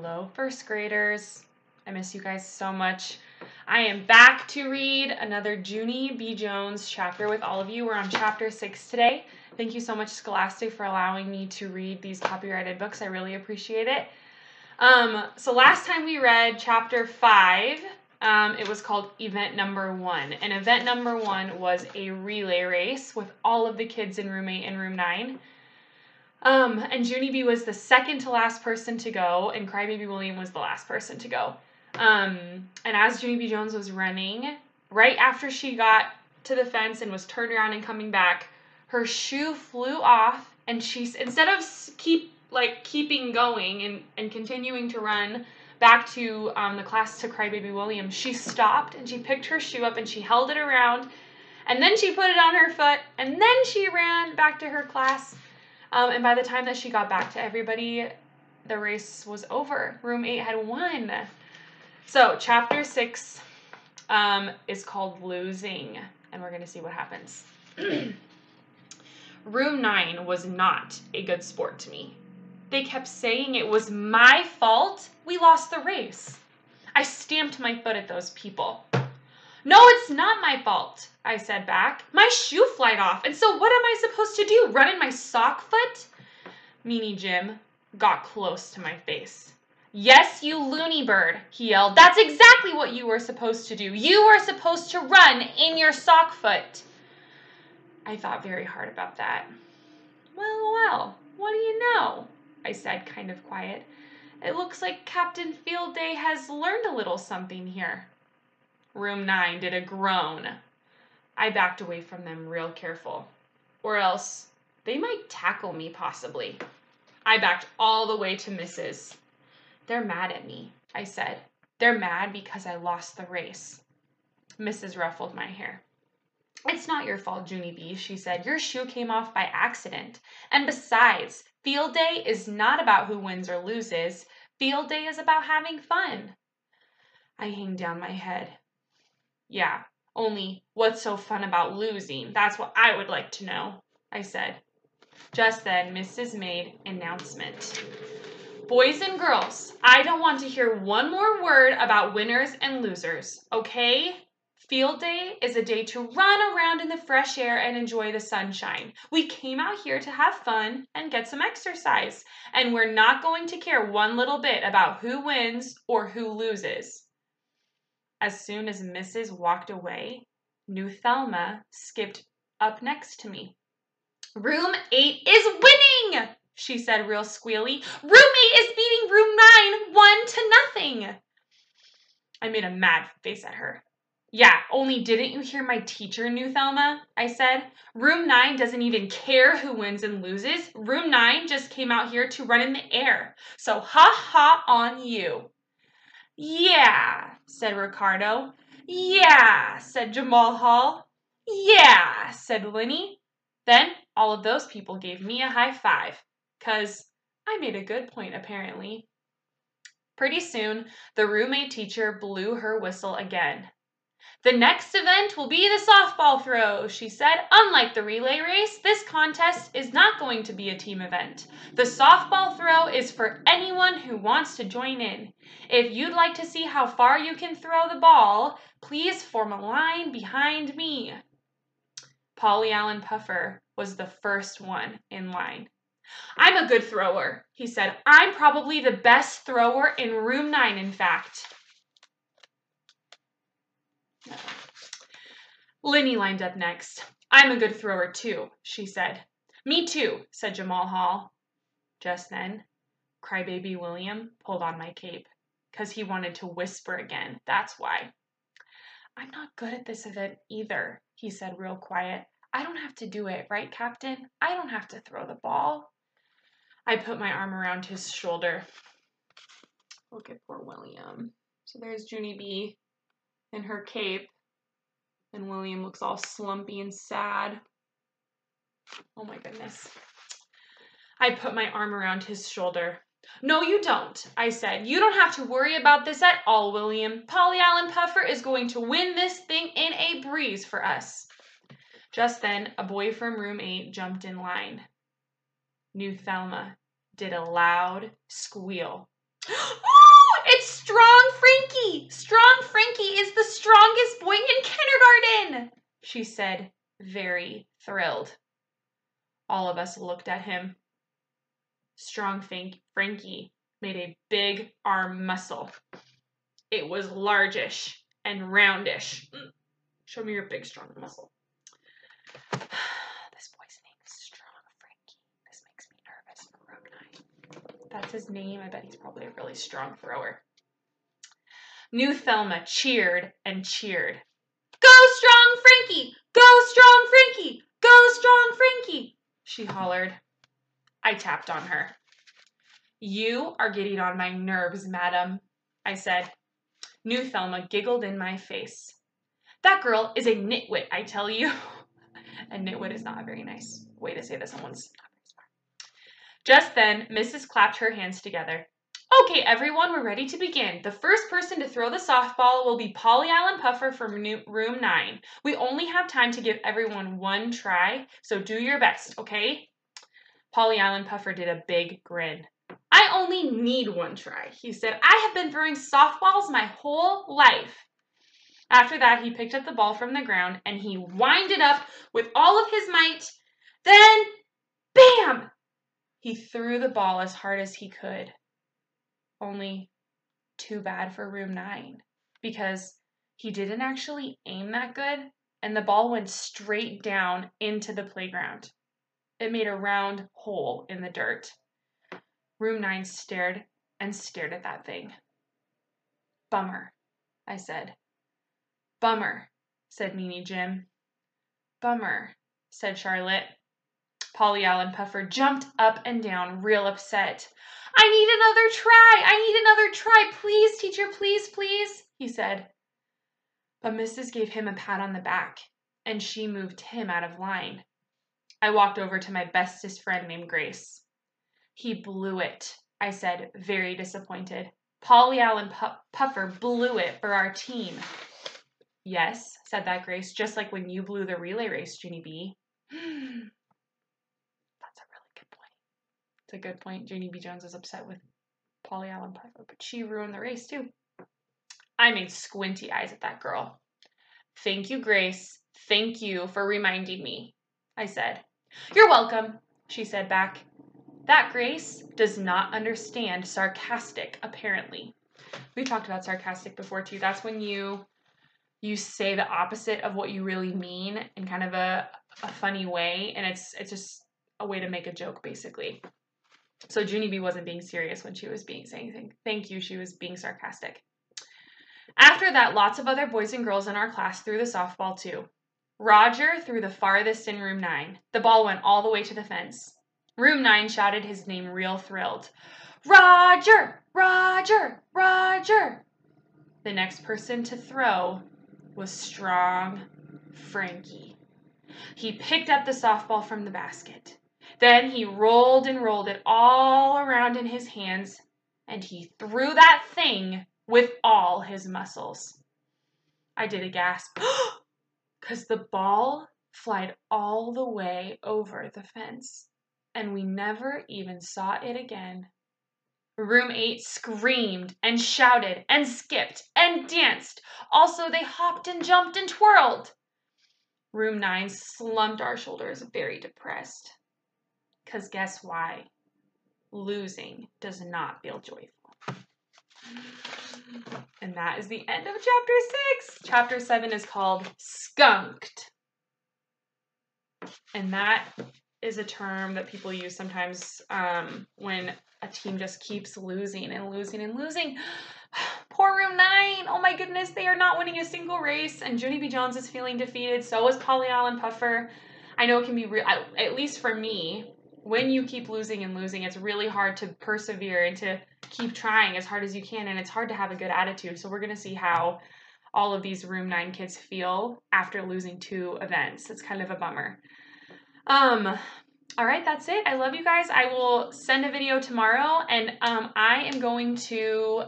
Hello, first graders. I miss you guys so much. I am back to read another Junie B. Jones chapter with all of you. We're on chapter six today. Thank you so much, Scholastic, for allowing me to read these copyrighted books. I really appreciate it. Um, so last time we read chapter five, um, it was called Event Number One. And event number one was a relay race with all of the kids in room eight and room nine. Um, and Junie B was the second to last person to go, and Crybaby William was the last person to go. Um, and as Junie B Jones was running, right after she got to the fence and was turned around and coming back, her shoe flew off, and she instead of keep like keeping going and, and continuing to run back to um, the class to Crybaby William, she stopped and she picked her shoe up and she held it around, and then she put it on her foot, and then she ran back to her class um, and by the time that she got back to everybody, the race was over. Room 8 had won. So, chapter 6 um, is called Losing, and we're going to see what happens. Room 9 was not a good sport to me. They kept saying it was my fault we lost the race. I stamped my foot at those people. No, it's not my fault, I said back. My shoe flied off, and so what am I supposed to do? Run in my sock foot? Meanie Jim got close to my face. Yes, you loony bird, he yelled. That's exactly what you were supposed to do. You were supposed to run in your sock foot. I thought very hard about that. Well, well, what do you know? I said, kind of quiet. It looks like Captain Field Day has learned a little something here. Room 9 did a groan. I backed away from them real careful. Or else they might tackle me, possibly. I backed all the way to Mrs. They're mad at me, I said. They're mad because I lost the race. Mrs. ruffled my hair. It's not your fault, Junie B, she said. Your shoe came off by accident. And besides, field day is not about who wins or loses. Field day is about having fun. I hang down my head. Yeah, only what's so fun about losing? That's what I would like to know, I said. Just then, Mrs. made announcement. Boys and girls, I don't want to hear one more word about winners and losers, okay? Field day is a day to run around in the fresh air and enjoy the sunshine. We came out here to have fun and get some exercise, and we're not going to care one little bit about who wins or who loses. As soon as Mrs. walked away, New Thelma skipped up next to me. Room 8 is winning, she said real squealy. Room 8 is beating room 9 1 to nothing. I made a mad face at her. Yeah, only didn't you hear my teacher, New Thelma? I said. Room 9 doesn't even care who wins and loses. Room 9 just came out here to run in the air. So ha ha on you. Yeah, said Ricardo. Yeah, said Jamal Hall. Yeah, said Linny. Then all of those people gave me a high five, 'cause I made a good point apparently. Pretty soon, the roommate teacher blew her whistle again. The next event will be the softball throw, she said. Unlike the relay race, this contest is not going to be a team event. The softball throw is for anyone who wants to join in. If you'd like to see how far you can throw the ball, please form a line behind me. Paulie Allen Puffer was the first one in line. I'm a good thrower, he said. I'm probably the best thrower in room nine, in fact. Linny lined up next. I'm a good thrower too, she said. Me too, said Jamal Hall. Just then, Crybaby William pulled on my cape, 'cause he wanted to whisper again, that's why. I'm not good at this event either, he said real quiet. I don't have to do it, right, Captain? I don't have to throw the ball. I put my arm around his shoulder. Look at poor William. So there's Junie B in her cape, and William looks all slumpy and sad. Oh my goodness. I put my arm around his shoulder. No, you don't, I said. You don't have to worry about this at all, William. Paulie Allen Puffer is going to win this thing in a breeze for us. Just then, a boy from room 8 jumped in line. New Thelma did a loud squeal. Oh, Strong Frankie! Strong Frankie is the strongest boy in kindergarten! She said, very thrilled. All of us looked at him. Strong Frankie made a big arm muscle. It was largish and roundish. Mm. Show me your big, strong muscle. this boy's name is Strong Frankie. This makes me nervous for nine. That's his name. I bet he's probably a really strong thrower. New Thelma cheered and cheered. Go, Strong Frankie! Go, Strong Frankie! Go, Strong Frankie! She hollered. I tapped on her. You are getting on my nerves, madam, I said. New Thelma giggled in my face. That girl is a nitwit, I tell you. a nitwit is not a very nice way to say that someone's. Just then, Mrs. clapped her hands together. Okay, everyone, we're ready to begin. The first person to throw the softball will be Paulie Allen Puffer from room 9. We only have time to give everyone one try, so do your best, okay? Paulie Allen Puffer did a big grin. I only need one try, he said. I have been throwing softballs my whole life. After that, he picked up the ball from the ground and he winded up with all of his might. Then, bam! He threw the ball as hard as he could. Only too bad for room nine because he didn't actually aim that good and the ball went straight down into the playground. It made a round hole in the dirt. Room 9 stared and stared at that thing. Bummer, I said. Bummer, said Meanie Jim. Bummer, said Charlotte. Paulie Allen Puffer jumped up and down, real upset. I need another try! I need another try! Please, teacher, please, please, he said. But Mrs. gave him a pat on the back, and she moved him out of line. I walked over to my bestest friend named Grace. He blew it, I said, very disappointed. Paulie Allen Puffer blew it for our team. Yes, said that Grace, just like when you blew the relay race, Junie B. That's a really good point. It's a good point. Junie B. Jones is upset with Paulie Allen Puffer, but she ruined the race too. I made squinty eyes at that girl. Thank you, Grace. Thank you for reminding me, I said. You're welcome, she said back. That Grace does not understand sarcastic, apparently. We talked about sarcastic before too. That's when you you say the opposite of what you really mean in kind of a, a funny way, and it's it's just a way to make a joke basically. So Junie B wasn't being serious when she was being saying thank you, she was being sarcastic. After that, lots of other boys and girls in our class threw the softball too. Roger threw the farthest in room nine. The ball went all the way to the fence. Room 9 shouted his name real thrilled. Roger! Roger! Roger! The next person to throw was strong Frankie. He picked up the softball from the basket. Then he rolled and rolled it all around in his hands, and he threw that thing with all his muscles. I did a gasp, because the ball flied all the way over the fence and we never even saw it again. Room 8 screamed and shouted and skipped and danced. Also, they hopped and jumped and twirled. Room 9 slumped our shoulders, very depressed. Because guess why? Losing does not feel joyful. And that is the end of chapter 6. Chapter 7 is called Skunked. And that is a term that people use sometimes um, when a team just keeps losing and losing and losing. Poor room nine. Oh my goodness, they are not winning a single race. And Junie B. Jones is feeling defeated. So is Paulie Allen Puffer. I know it can be real, at least for me, when you keep losing and losing, it's really hard to persevere and to keep trying as hard as you can. And it's hard to have a good attitude. So we're going to see how all of these room nine kids feel after losing two events. It's kind of a bummer. Um, all right, that's it. I love you guys. I will send a video tomorrow, and um, I am going to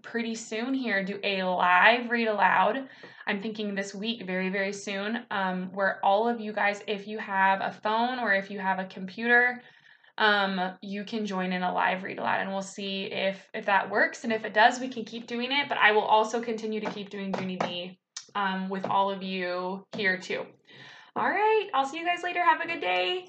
pretty soon here do a live read aloud. I'm thinking this week, very, very soon, um, where all of you guys, if you have a phone or if you have a computer, um, you can join in a live read aloud and we'll see if if that works and if it does we can keep doing it but i will also continue to keep doing Junie B um, with all of you here too. All right i'll see you guys later. Have a good day